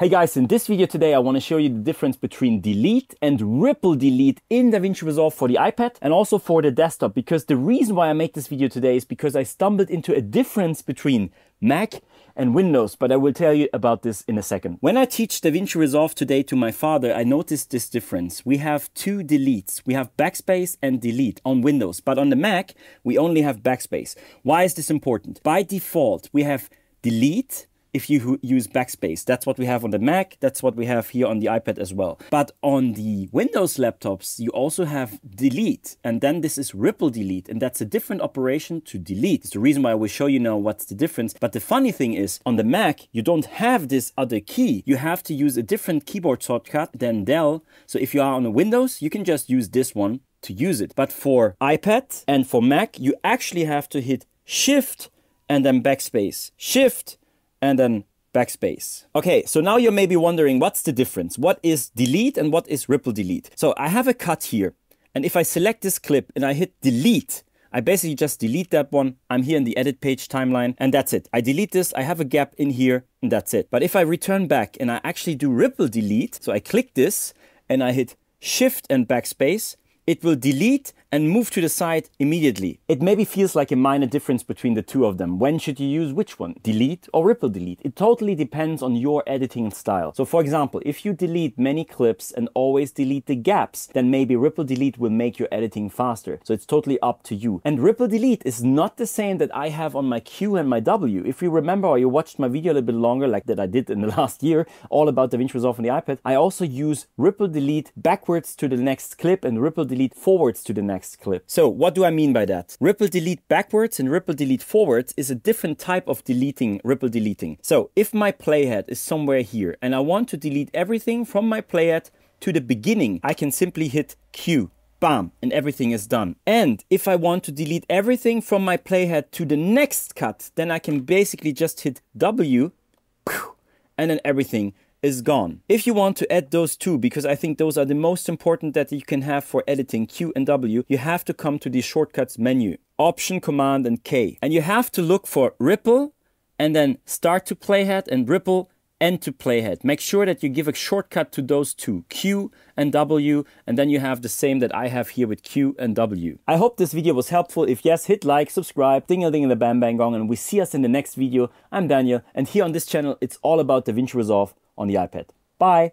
Hey guys, in this video today I want to show you the difference between delete and ripple delete in DaVinci Resolve for the iPad and also for the desktop because the reason why I make this video today is because I stumbled into a difference between Mac and Windows, but I will tell you about this in a second. When I teach DaVinci Resolve today to my father, I noticed this difference. We have two deletes. We have backspace and delete on Windows, but on the Mac, we only have backspace. Why is this important? By default, we have delete if you use backspace. That's what we have on the Mac, that's what we have here on the iPad as well. But on the Windows laptops, you also have delete, and then this is ripple delete, and that's a different operation to delete. It's the reason why I will show you now what's the difference. But the funny thing is, on the Mac, you don't have this other key. You have to use a different keyboard shortcut than Del. So if you are on a Windows, you can just use this one to use it. But for iPad and for Mac, you actually have to hit Shift and then backspace. Shift and then backspace. Okay, so now you're maybe wondering what's the difference? What is delete and what is ripple delete? So I have a cut here, and if I select this clip and I hit delete, I basically just delete that one. I'm here in the edit page timeline and that's it. I delete this, I have a gap in here and that's it. But if I return back and I actually do ripple delete, so I click this and I hit shift and backspace, it will delete and move to the side immediately. It maybe feels like a minor difference between the two of them. When should you use which one? Delete or ripple delete? It totally depends on your editing style. So for example, if you delete many clips and always delete the gaps, then maybe ripple delete will make your editing faster. So it's totally up to you. And ripple delete is not the same that I have on my Q and my W. If you remember or you watched my video a little bit longer, like that I did in the last year, all about DaVinci Resolve on the iPad, I also use ripple delete backwards to the next clip and ripple delete forwards to the next next clip. So what do I mean by that? Ripple delete backwards and ripple delete forwards is a different type of deleting, ripple deleting. So if my playhead is somewhere here and I want to delete everything from my playhead to the beginning, I can simply hit Q bam, and everything is done. And if I want to delete everything from my playhead to the next cut, then I can basically just hit W, and then everything is gone. If you want to add those two, because I think those are the most important that you can have for editing Q and W, you have to come to the shortcuts menu, Option, Command, and K. And you have to look for Ripple, and then Start to Playhead, and Ripple, End to Playhead. Make sure that you give a shortcut to those two, Q and W, and then you have the same that I have here with Q and W. I hope this video was helpful. If yes, hit like, subscribe, ding a ding the bam bang gong, and we see us in the next video. I'm Daniel, and here on this channel, it's all about DaVinci Resolve on the iPad. Bye!